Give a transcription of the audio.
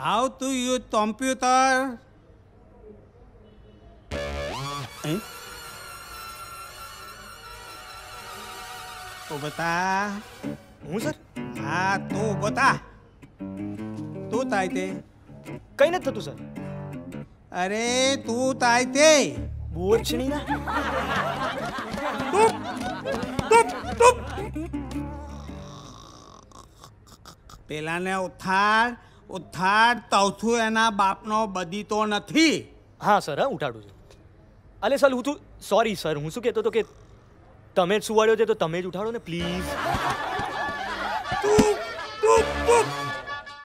How to use computer? Eh? તું બતા હું સર હા તું બતા તું થાય તે કઈ નથી થતું સર અરે તું થાય તે બોચણી ના પેલાને ઉથાડ ઉથાડ તવથું એના બાપનો બદીતો નથી. હા સર હા ઉઠાડું છું. અલે સર હું તું સોરી સર હું શું કહેતો હતો કે તમે જ સુવાડ્યો છે તો તમે જ ઉઠાડો ને પ્લીઝ તું તું તું